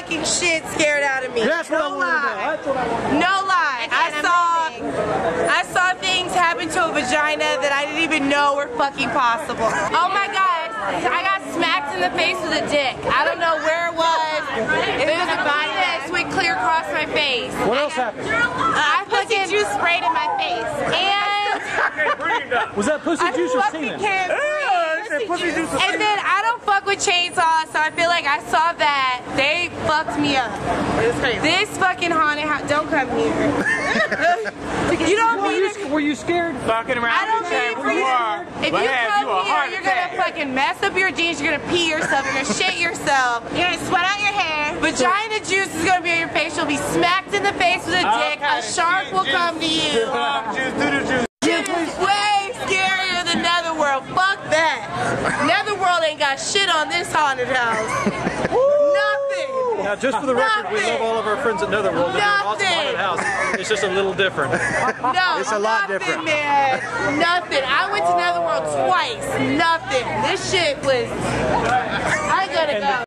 fucking shit scared out of me. That's what no I want to lie. That's what I want. No lie. I I'm saw moving. I saw things happen to a vagina that I didn't even know were fucking possible. Oh my god, I got smacked in the face with a dick. I don't know where it was. It was about this, went clear across my face. What else happened? I fucking juice sprayed in my face. And Was that pussy I juice or fucking semen? can't breathe. And then I don't fuck with chainsaws, so I feel like I saw that. They fucked me up. It's crazy. This fucking haunted house. Don't come here. you don't Were mean you, to. were you scared? Fucking around I don't with mean for you. you are. If but you come you here, you're attack. gonna fucking mess up your jeans. You're gonna pee yourself. You're gonna shit yourself. You're gonna sweat out your hair. Vagina juice is gonna be on your face. You'll be smacked in the face with a dick. A shark will come to you. Juice, do the juice. It's way scarier than Netherworld. Fuck that. Netherworld ain't got shit on this haunted house. Nothing. Now, just for the record, we love all of our friends at Netherworld. They're awesome haunted house. It's just a little different. No, It's a lot nothing, different. man. Nothing. I went to Netherworld twice. Nothing. This shit was. I gotta go.